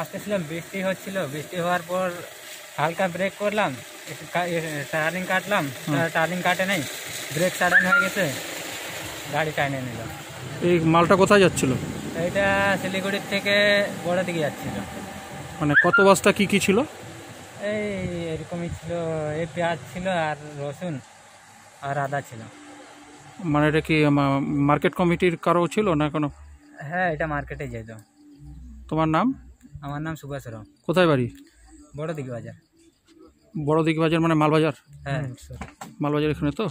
আসতেছিলাম বৃষ্টি হচ্ছিল। বৃষ্টি হওয়ার পর হালকা ব্রেক করলাম টার্নিং কাটলাম টার্নিং কাটে নাই ব্রেক সাডেন হয়ে গেছে গাড়ি টাইনে নিল। এই মালটা কোথায় যাচ্ছিল? এইটা শিলিগুড়ির থেকে বড় দিকে যাচ্ছিল। মানে কত বস্তা কি কি ছিল? এই এরকমই ছিল এই পেঁয়াজ ছিল আর রসুন আর আদা ছিল। মানে এটা কি মার্কেট কমিটির কারও ছিল না কোনো? হ্যাঁ এটা মার্কেটে যেত। তোমার নাম? আমার নাম সুভাষ রাও। কোথায় বাড়ি? বড়দিঘি বাজার বড়দিঘি বাজার মানে মালবাজার? হ্যাঁ মালবাজার এখানে তো?